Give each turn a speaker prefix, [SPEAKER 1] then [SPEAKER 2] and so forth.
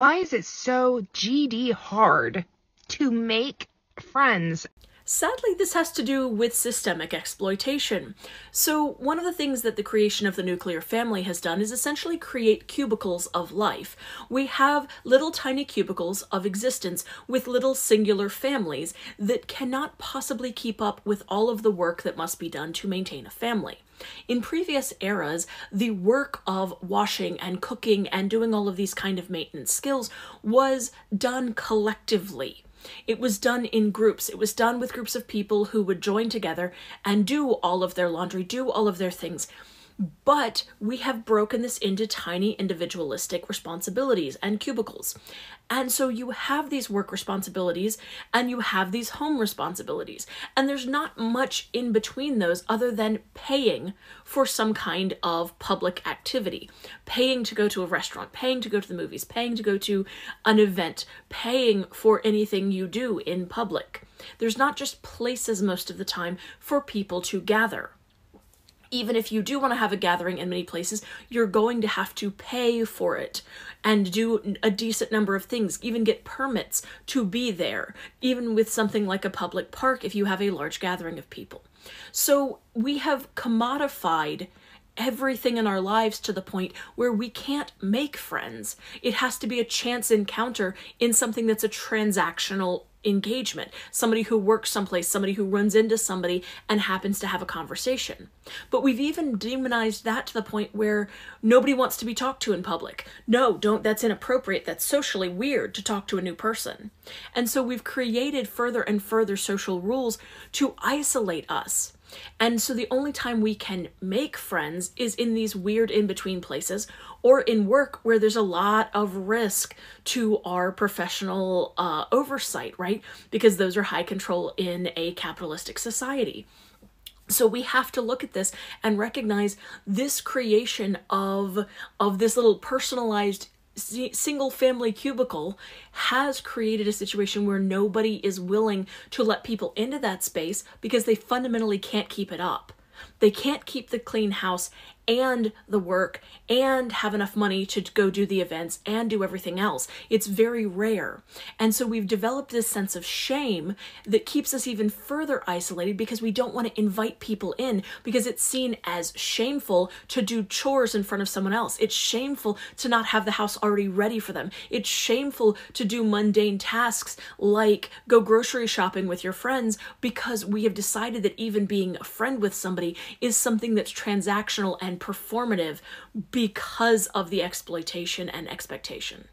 [SPEAKER 1] Why is it so GD hard to make friends?
[SPEAKER 2] Sadly, this has to do with systemic exploitation. So, one of the things that the creation of the nuclear family has done is essentially create cubicles of life. We have little tiny cubicles of existence with little singular families that cannot possibly keep up with all of the work that must be done to maintain a family. In previous eras, the work of washing and cooking and doing all of these kind of maintenance skills was done collectively. It was done in groups. It was done with groups of people who would join together and do all of their laundry, do all of their things. But we have broken this into tiny individualistic responsibilities and cubicles. And so you have these work responsibilities and you have these home responsibilities. And there's not much in between those other than paying for some kind of public activity. Paying to go to a restaurant, paying to go to the movies, paying to go to an event, paying for anything you do in public. There's not just places most of the time for people to gather even if you do want to have a gathering in many places, you're going to have to pay for it and do a decent number of things, even get permits to be there, even with something like a public park if you have a large gathering of people. So we have commodified everything in our lives to the point where we can't make friends. It has to be a chance encounter in something that's a transactional engagement, somebody who works someplace, somebody who runs into somebody and happens to have a conversation. But we've even demonized that to the point where nobody wants to be talked to in public. No, don't, that's inappropriate. That's socially weird to talk to a new person. And so we've created further and further social rules to isolate us. And so the only time we can make friends is in these weird in between places or in work where there's a lot of risk to our professional uh, oversight, right? Because those are high control in a capitalistic society. So we have to look at this and recognize this creation of of this little personalized single family cubicle has created a situation where nobody is willing to let people into that space because they fundamentally can't keep it up. They can't keep the clean house and the work and have enough money to go do the events and do everything else. It's very rare. And so we've developed this sense of shame that keeps us even further isolated because we don't want to invite people in because it's seen as shameful to do chores in front of someone else. It's shameful to not have the house already ready for them. It's shameful to do mundane tasks like go grocery shopping with your friends because we have decided that even being a friend with somebody is something that's transactional and performative because of the exploitation and expectation.